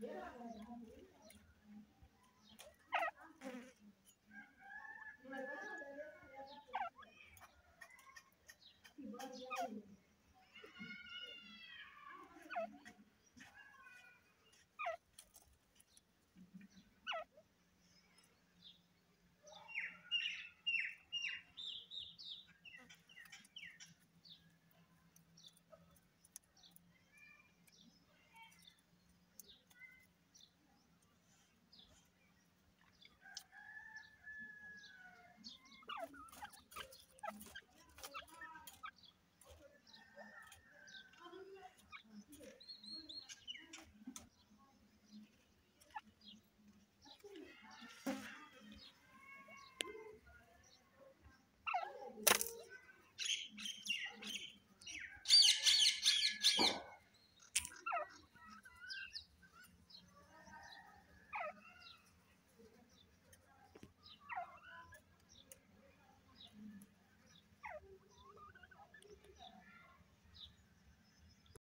Yeah.